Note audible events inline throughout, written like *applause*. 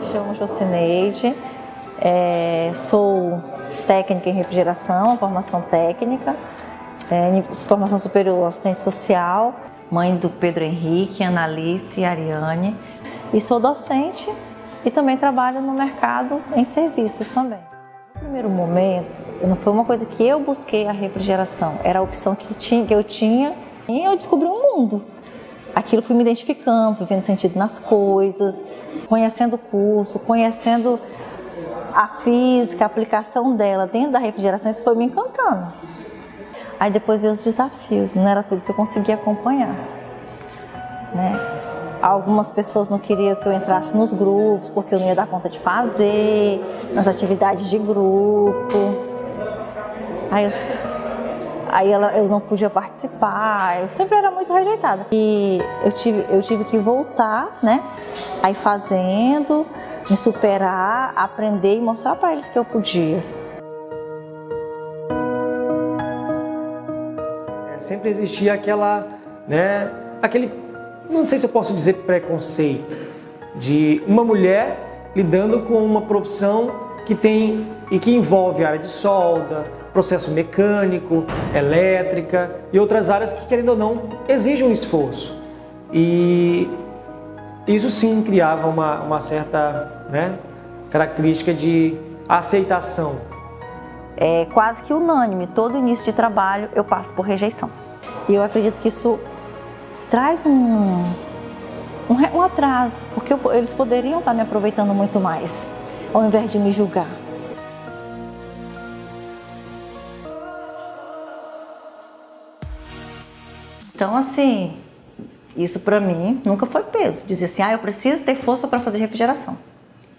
Chamo Jocineide, é, sou técnica em refrigeração, formação técnica, é, formação superior assistente social, mãe do Pedro Henrique, Analice e Ariane, e sou docente e também trabalho no mercado em serviços também. No primeiro momento, não foi uma coisa que eu busquei a refrigeração, era a opção que, tinha, que eu tinha e eu descobri um mundo. Aquilo fui me identificando, vendo sentido nas coisas, conhecendo o curso, conhecendo a física, a aplicação dela dentro da refrigeração, isso foi me encantando. Aí depois veio os desafios, não era tudo que eu conseguia acompanhar. Né? Algumas pessoas não queriam que eu entrasse nos grupos, porque eu não ia dar conta de fazer, nas atividades de grupo. Aí eu, aí ela, eu não podia participar, eu sempre era muito rejeitada. E eu tive, eu tive que voltar, né? Aí fazendo, me superar, aprender e mostrar para eles que eu podia. É, sempre existia aquela, né, aquele, não sei se eu posso dizer preconceito, de uma mulher lidando com uma profissão que tem e que envolve área de solda, processo mecânico, elétrica e outras áreas que, querendo ou não, exigem um esforço. E isso sim criava uma, uma certa né, característica de aceitação. É quase que unânime, todo início de trabalho eu passo por rejeição. E eu acredito que isso traz um, um, um atraso, porque eu, eles poderiam estar me aproveitando muito mais, ao invés de me julgar. Então, assim, isso para mim nunca foi peso. Dizer assim, ah, eu preciso ter força para fazer refrigeração.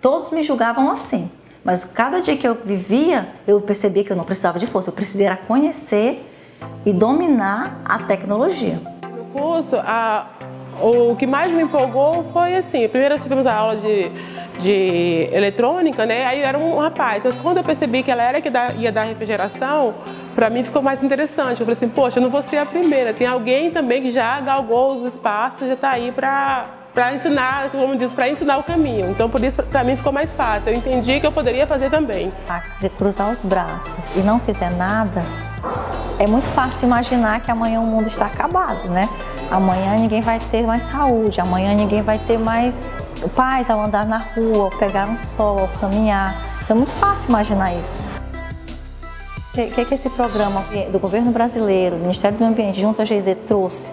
Todos me julgavam assim. Mas cada dia que eu vivia, eu percebia que eu não precisava de força, eu precisava conhecer e dominar a tecnologia. No curso, a, o que mais me empolgou foi assim, primeiro nós tivemos a aula de, de eletrônica, né? Aí era um rapaz, mas quando eu percebi que ela era que ia dar refrigeração, para mim ficou mais interessante. Eu falei assim, poxa, eu não vou ser a primeira, tem alguém também que já galgou os espaços, já está aí para para ensinar, como diz, para ensinar o caminho. Então, por isso, para mim ficou mais fácil. Eu entendi que eu poderia fazer também. Cruzar os braços e não fizer nada, é muito fácil imaginar que amanhã o mundo está acabado, né? Amanhã ninguém vai ter mais saúde, amanhã ninguém vai ter mais paz ao andar na rua, ao pegar um sol, ao caminhar. Então, é muito fácil imaginar isso. O que, que esse programa do governo brasileiro, do Ministério do Meio Ambiente, junto à GZ, trouxe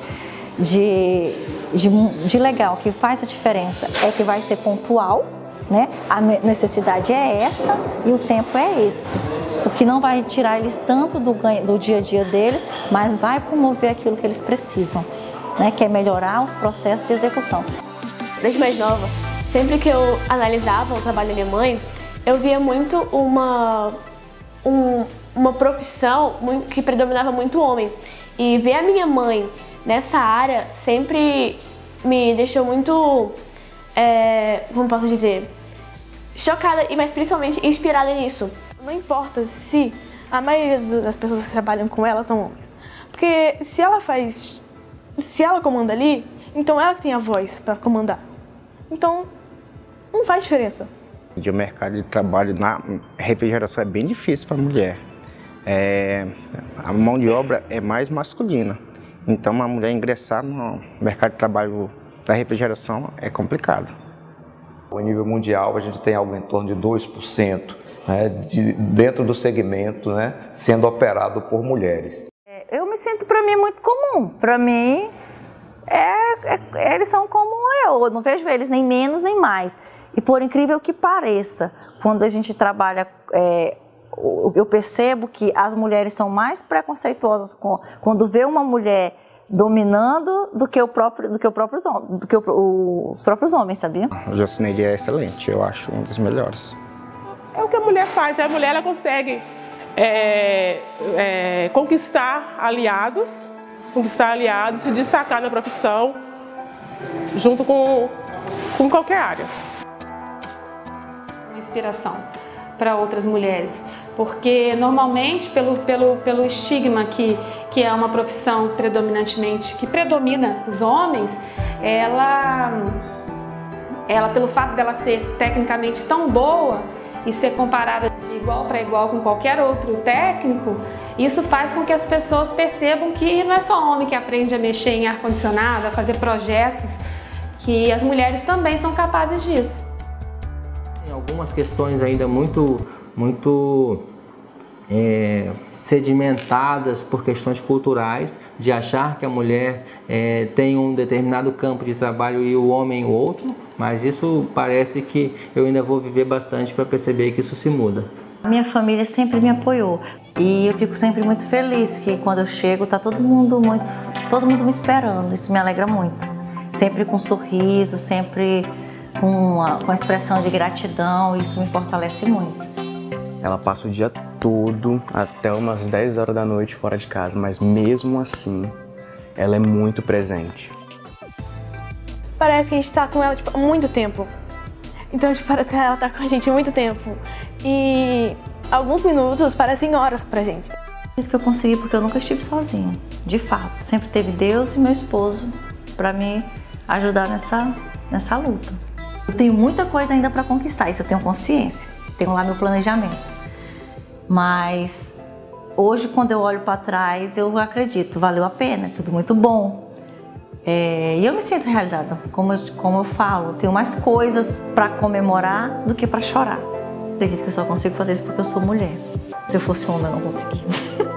de, de, de legal, que faz a diferença, é que vai ser pontual, né? A necessidade é essa e o tempo é esse. O que não vai tirar eles tanto do, do dia a dia deles, mas vai promover aquilo que eles precisam, né? Que é melhorar os processos de execução. Desde mais nova, sempre que eu analisava o trabalho da minha mãe, eu via muito uma, um, uma profissão que predominava muito homem. E ver a minha mãe nessa área sempre me deixou muito, é, como posso dizer, chocada e mais principalmente inspirada nisso. Não importa se a maioria das pessoas que trabalham com ela são homens, porque se ela faz, se ela comanda ali, então ela que tem a voz para comandar. Então não faz diferença. O mercado de trabalho na refrigeração é bem difícil para a mulher é, a mão de obra é mais masculina. Então, uma mulher ingressar no mercado de trabalho da refrigeração é complicado. A nível mundial, a gente tem algo em torno de 2% né, de, dentro do segmento né, sendo operado por mulheres. É, me sinto, para mim, muito comum. Para mim, é, é, eles são como eu. Eu não vejo eles nem menos nem mais. E por incrível que pareça, quando a gente trabalha é, eu percebo que as mulheres são mais preconceituosas com, quando vê uma mulher dominando do que, o próprio, do que, o próprio, do que o, os próprios homens, sabia? O Jocineide é excelente, eu acho um dos melhores. É o que a mulher faz, a mulher ela consegue é, é, conquistar aliados, conquistar aliados, se destacar na profissão, junto com, com qualquer área. Inspiração para outras mulheres, porque normalmente pelo, pelo, pelo estigma que, que é uma profissão predominantemente, que predomina os homens, ela ela pelo fato dela ser tecnicamente tão boa e ser comparada de igual para igual com qualquer outro técnico, isso faz com que as pessoas percebam que não é só homem que aprende a mexer em ar condicionado, a fazer projetos, que as mulheres também são capazes disso. Tem algumas questões ainda muito muito é, sedimentadas por questões culturais, de achar que a mulher é, tem um determinado campo de trabalho e o homem outro, mas isso parece que eu ainda vou viver bastante para perceber que isso se muda. A minha família sempre me apoiou e eu fico sempre muito feliz que quando eu chego tá todo mundo muito, todo mundo me esperando. Isso me alegra muito. Sempre com um sorriso, sempre com uma, com uma expressão de gratidão. Isso me fortalece muito. Ela passa o dia todo até umas 10 horas da noite fora de casa, mas mesmo assim, ela é muito presente. Parece que a gente tá com ela tipo, há muito tempo. Então, tipo, parece que ela tá com a gente há muito tempo. E alguns minutos parecem horas pra gente. Isso que eu consegui porque eu nunca estive sozinha, de fato. Sempre teve Deus e meu esposo para me ajudar nessa, nessa luta. Eu tenho muita coisa ainda para conquistar, isso eu tenho consciência. Tenho lá meu planejamento. Mas hoje, quando eu olho para trás, eu acredito, valeu a pena, é tudo muito bom. É, e eu me sinto realizada, como eu, como eu falo, tenho mais coisas para comemorar do que para chorar. Acredito que eu só consigo fazer isso porque eu sou mulher. Se eu fosse homem, eu não conseguia. *laughs*